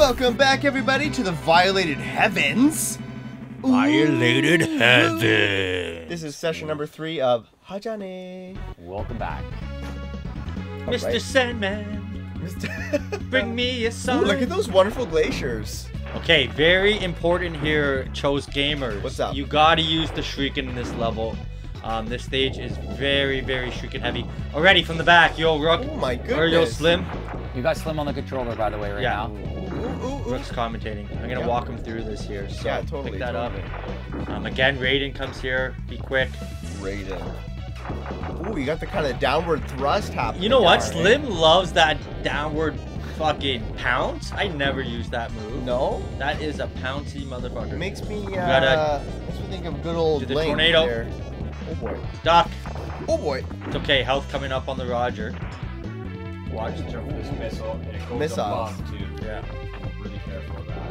Welcome back, everybody, to the Violated Heavens. Violated Ooh. heaven. This is session number three of Hagane. Welcome back. Mr. Alright. Sandman, Mr. bring me a Ooh, look at those wonderful glaciers. Okay, very important here, Choast gamers. What's up? You gotta use the Shrieking in this level. Um, this stage is very, very Shrieking heavy. Already from the back, yo, Rook. Oh my goodness. Or yo. Slim. You got Slim on the controller, by the way, right Yeah. now. Rook's commentating. I'm gonna Yeah. walk him through this here. So Yeah, totally, pick that totally. up. Um, again, Raiden comes here. Be quick. Raiden. Ooh, you got the kind of downward thrust happening. You know what? down? Slim loves that downward fucking pounce. I never use that move. No? That is a pouncy motherfucker. It makes me, uh, gotta makes me think of good old do the Link tornado. there. Oh boy. Duck. Oh boy. It's okay. Health coming up on the Roger. Watch the jump for this missile, and it goes Missiles. above too. Yeah. Really careful of that.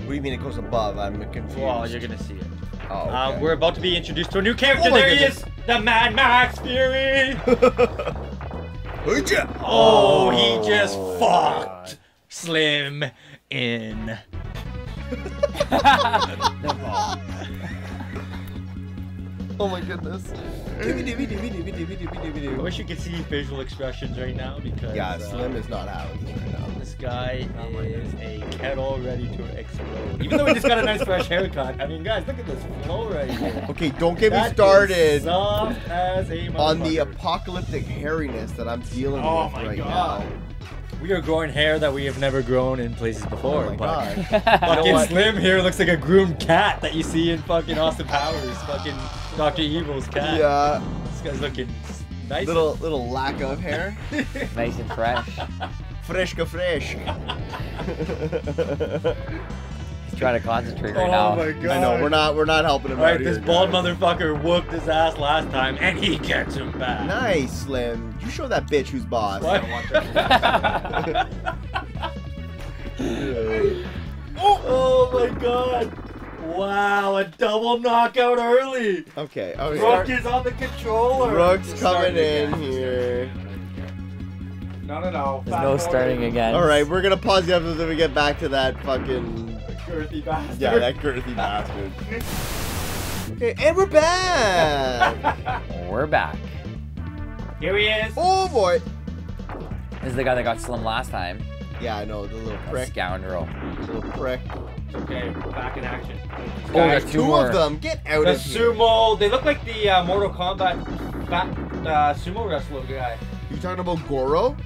What do you mean it goes above? I'm confused. Well, you're gonna see it. Oh, okay. Um, we're about to be introduced to a new character. Oh my there he is, the Mad Max Fury. Oh, he just Oh. fucked Slim in. Oh my goodness. I wish you could see facial expressions right now because Yeah, uh, Slim is not out right now. This guy is a kettle ready to explode. Even though he just got a nice fresh haircut. I mean, guys, look at this flow right here. Okay, don't get That me is started soft as a on the apocalyptic hairiness that I'm dealing Oh with my right God. now. We are growing hair that we have never grown in places oh before. Oh my but god. Fucking what? Slim here looks like a groomed cat that you see in fucking Austin Powers. Fucking Dr. Evil's cat. Yeah, This guy's looking nice. little little lack of hair. nice and fresh. Fresca fresh. He's trying to concentrate right oh now. my god. I know we're not we're not helping him out Alright, here, this bald guys. motherfucker whooped his ass last time, and he gets him back. Nice, Slim. You show that bitch who's boss. What? Yeah. Oh, oh my god! Wow, a double knockout early. Okay. Oh, okay. Rook is on the controller. Rook's coming in again. here. No, no, no. There's no starting again. All right, we're gonna pause the episode until we get back to that fucking Girthy bastard. yeah, that girthy bastard. Okay, and we're back. We're back. Here he is. oh boy. This is the guy that got Slim last time. Yeah, I know the little That prick, scoundrel. little prick. Okay, back in action. Oh, Guys, there's two Two more. of them. Get out the of here. The sumo, they look like the uh, Mortal Kombat fat uh, sumo wrestler guy. You talking about Goro?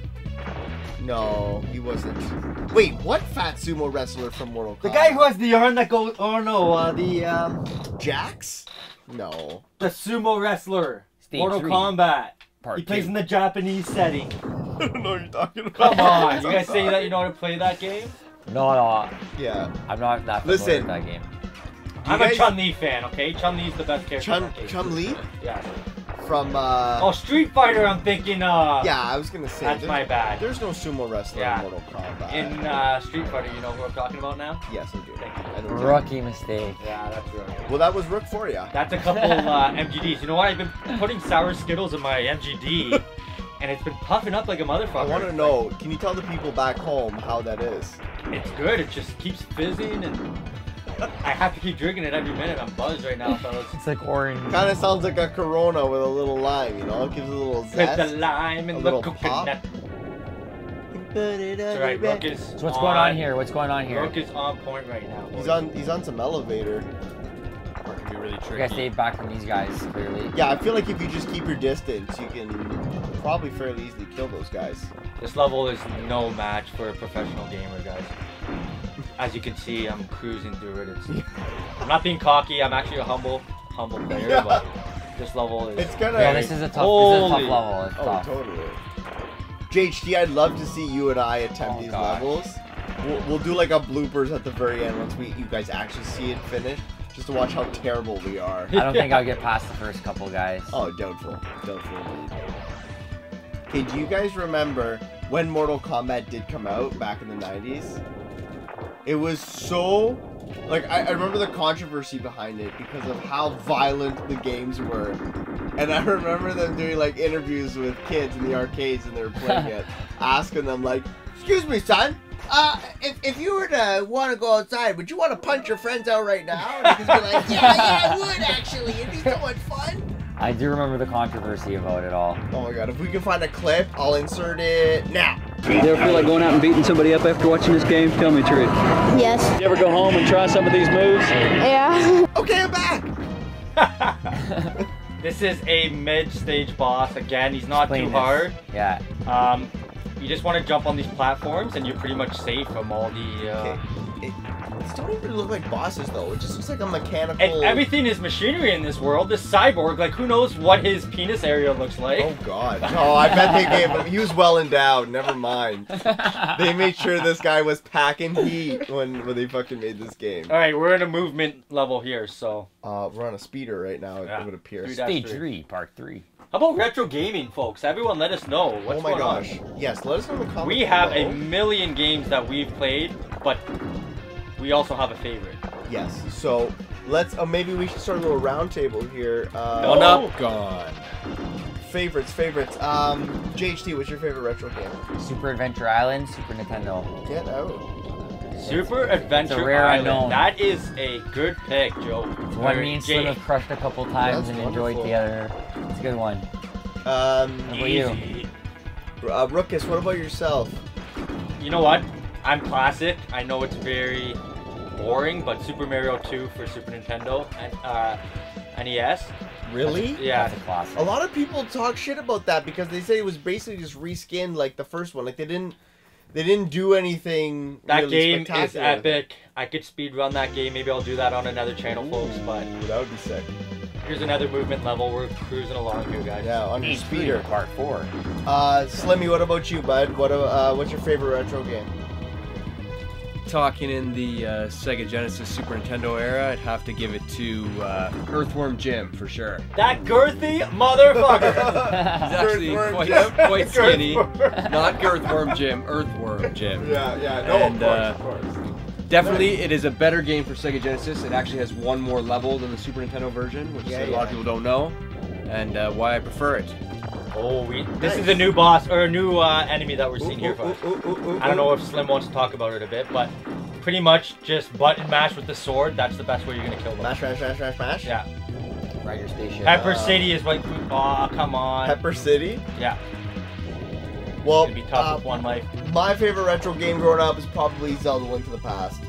No, he wasn't. Wait, what fat sumo wrestler from Mortal Kombat? The guy who has the arm that goes. Oh no, uh, the um, Jax? No. the sumo wrestler. Stage Mortal three. Kombat. Part he plays two. in the Japanese setting. I don't know what you're talking about. Come on, you guys say that you know how to play that game? No, no, Yeah. I'm not that familiar Listen. with that game. I'm a Chun Li fan, okay? Chun Li's the best character. Chun that. Chun Li Yeah. From uh. Oh, Street Fighter. I'm thinking. Uh, yeah, I was gonna say. That's there's- my bad. There's no sumo wrestler Yeah. in Mortal Kombat. In uh, Street Fighter, you know who I'm talking about now? yes, I do. Thank you. I know Rookie mistake. Yeah, that's right. Well, that was Rook for you. That's a couple uh, MGDs. You know what? I've been putting sour Skittles in my MGD, and it's been puffing up like a motherfucker. I want to know. Can you tell the people back home how that is? It's good. It just keeps fizzing, and I have to keep drinking it every minute. I'm buzzed right now, fellas. It's like orange. Kind of sounds like a Corona with a little lime. You know, it gives it a little With zest. the lime A and the little coconut. Put it That's right. your Rook is. So what's going on here? What's going on here? Rook is on point right now. He's on. He's on some elevator. Part can be really You tricky. guys stayed back from these guys, clearly. Yeah, I feel like if you just keep your distance, you can probably fairly easily kill those guys. This level is no match for a professional gamer, guys. As you can see, I'm cruising through it. It's, I'm not being cocky. I'm actually a humble, humble player, Yeah. but this level is. It's gonna. Yeah, this is a tough, this is a tough level. It's Oh, tough. totally. JHD, I'd love to see you and I attempt Oh, these gosh. levels. We'll, we'll do like a bloopers at the very end once we you guys actually see it finished, just to watch how terrible we are. I don't think I'll get past the first couple guys. Oh, doubtful. Doubtful indeed. Okay, do you guys remember when Mortal Kombat did come out back in the 90s? It was so. Like, I, I remember the controversy behind it because of how violent the games were. And I remember them doing, like, interviews with kids in the arcades and they were playing it, asking them, like, Excuse me, son, Uh, if, if you were to want to go outside, would you want to punch your friends out right now? And could be like, yeah, yeah, I would actually. It'd be so much fun. I do remember the controversy about it all. Oh my god, if we can find a clip, I'll insert it now. Do You ever feel like going out and beating somebody up after watching this game? Tell me the truth. Yes. You ever go home and try some of these moves? Yeah. Okay, I'm back. This is a mid-stage boss. Again, he's not Explain too this. hard. Yeah. Um, you just want to jump on these platforms, and you're pretty much safe from all the. Uh, Okay. It, these don't even look like bosses though. It just looks like a mechanical. and everything is machinery in this world. This cyborg, like, who knows what his penis area looks like? Oh god. No, I bet they gave him. He was well endowed. Never mind. They made sure this guy was packing heat when when they fucking made this game. All right, we're in a movement level here, so Uh, we're on a speeder right now. Yeah. It would appear. Stage three. three, part three. how about retro gaming, folks? Everyone, let us know what's oh my going on. gosh. Yes, let us know in the comments. We have a million games that we've played, but we also have a favorite. Yes. So let's. Uh, maybe we should start a little roundtable here. Uh, No. One up, gone. Favorites, favorites. Um, JHT, what's your favorite retro game? Super Adventure Island, Super Nintendo. Get out. Super Adventure rare Island. unknown. That is a good pick, Joe. One Or me and Jay. Slim have crushed a couple times That's and enjoyed wonderful. together. It's a good one. Um, What about you? Easy. uh, Rookus, what about yourself? You know what? I'm classic. I know it's very boring, but Super Mario 2 for Super Nintendo and uh, NES. Really? Yeah. That's a classic. A lot of people talk shit about that because they say it was basically just reskinned like the first one. Like they didn't, they didn't do anything. That really game is spectacular with epic. I could speed run that game. Maybe I'll do that on another channel, folks. But that would be sick. here's another movement level. We're cruising along here, guys. Yeah, on your Stage speeder. part four. Uh, Slimmy, what about you, bud? What uh, what's your favorite retro game? Talking in the uh, Sega Genesis Super Nintendo era, I'd have to give it to uh, Earthworm Jim for sure. That girthy motherfucker. He's actually Earthworm quite, Jim. quite skinny. Earthworm. Not Girthworm Jim, Earthworm Jim. Yeah, yeah, no, of course, of course. Definitely, it is a better game for Sega Genesis. It actually has one more level than the Super Nintendo version, which Yeah, a lot of people don't know, and uh, why I prefer it. Oh, we. This Nice. is a new boss or a new uh, enemy that we're Ooh, seeing here, ooh, folks. ooh, ooh, ooh, I don't know if Slim wants to talk about it a bit, but pretty much just button mash with the sword. That's the best way you're gonna kill them. Mash, mash, mash, mash, mash. Yeah. Ride your spaceship. Pepper Uh, City is like, oh come on. Pepper City. Yeah. Well, Gonna be tough uh, with one life. my favorite retro game growing up is probably Zelda: Link to the Past.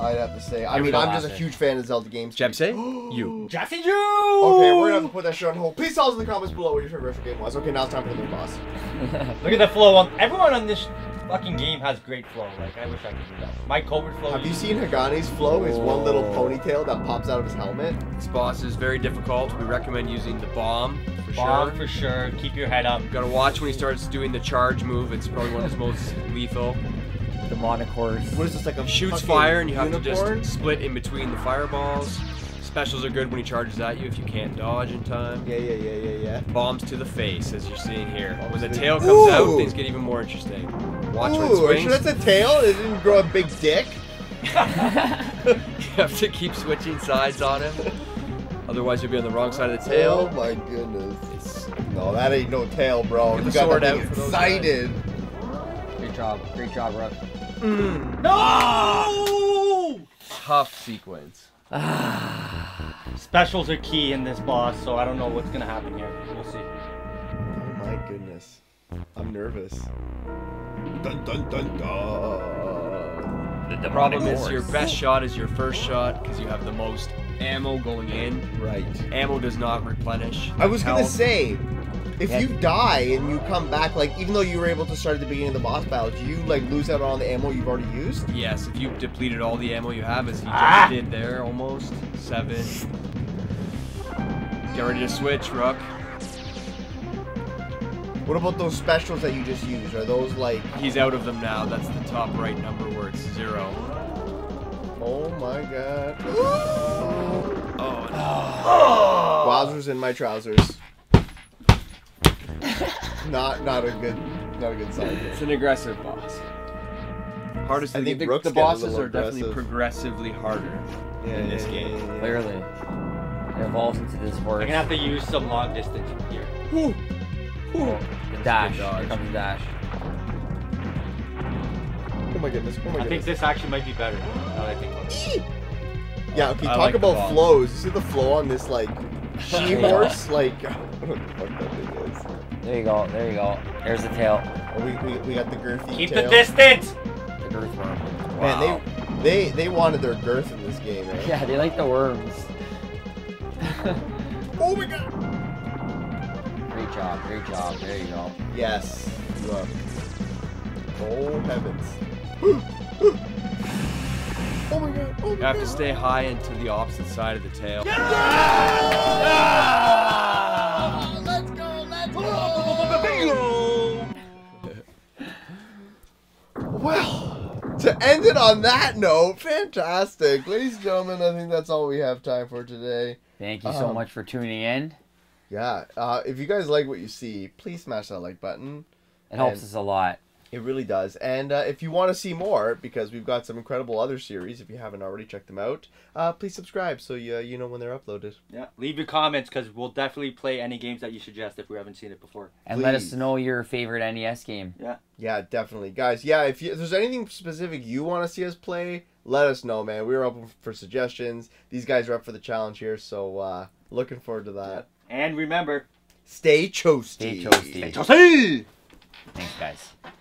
I'd have to say. I Here we mean, I'm just a huge fan of Zelda games. Jepsy, you. Jasei-Jyu! Okay, we're gonna have to put that shit on hold. Please tell us in the comments below what your favorite retro game was. Okay, now it's time for the boss. Look at the flow on. Everyone on this fucking game has great flow. Like I wish I could do that. My Cobra flow. Have you seen Hagane's flow? His one little ponytail that pops out of his helmet. This boss is very difficult. We recommend using the bomb for Bomb sure. for sure. Keep your head up. You gotta watch when he starts doing the charge move. It's probably one of his most lethal. Demonic horse. What is this like a shoots fire and you have unicorn? to just split in between the fireballs. Specials are good when he charges at you if you can't dodge in time. Yeah, yeah, yeah, yeah, yeah. Bombs to the face, as you're seeing here. Bombs When the to the- tail comes out, things get even more interesting. Watch when it Ooh, are you swings. sure that's a tail? It didn't grow a big dick. you have to keep switching sides on him. Otherwise, you'll be on the wrong side of the tail. Oh my goodness. No, that ain't no tail, bro. Get You the got sword that out thing for those excited. Great job. Great job, Rook. Mm. No! Tough sequence. Specials are key in this boss, so I don't know what's gonna happen here. We'll see. Oh my goodness. I'm nervous. Dun dun dun dun. The problem is your best shot is your first shot because you have the most ammo going in. Right. Ammo does not replenish. I was gonna say, if Yeah. you die and you come back, like even though you were able to start at the beginning of the boss battle, do you like lose out on the ammo you've already used? Yes, if you've depleted all the ammo you have, as he just Ah! did there, almost seven. Get ready to switch, Rook. What about those specials that you just used? Are those like? He's out of them now. That's the top right number where it's zero. Oh my god. Oh, no. Wowzers in my trousers. Not not a good not a good sign. It's an aggressive boss. Hardest. I I think think the, the bosses little are definitely aggressive. progressively harder Yeah, in this yeah, game. Clearly. It evolves into this horse. I'm gonna have to use some long distance here. Whew. Whew. The dash. Good. Here comes the dash. Oh my goodness. Oh my I think this actually might be better. Now that I think about it. Yeah, okay, I talk like about flows. You see the flow on this, like, she horse? Like, what the fuck that thing is. There you go. There you go. There's the tail. Oh, we, we, we got the girthy Keep tail. the distance. The girth worm. Man, Wow. they, they, they wanted their girth in this game, eh? Yeah, they like the worms. Oh my god! Great job. Great job. There you go. Yes. Look. Oh, heavens. oh my god. Oh my You have to stay high and to the opposite side of the tail. Let's go, let's go! Well, to end it on that note, fantastic. Ladies and gentlemen, I think that's all we have time for today. Thank you so Um, much for tuning in. Yeah, uh, if you guys like what you see, please smash that like button. It helps And- us a lot. It really does. And uh, if you want to see more, because we've got some incredible other series, if you haven't already checked them out, uh, please subscribe so you, you know when they're uploaded. Yeah. Leave your comments because we'll definitely play any games that you suggest if we haven't seen it before. And let us know your favorite NES game. Yeah, Yeah, definitely, guys. Yeah, if, you, if there's anything specific you want to see us play, let us know, man. We're open for suggestions. These guys are up for the challenge here, so uh, looking forward to that. And remember, Stay toasty. Stay toasty. Chelsea! Thanks, guys.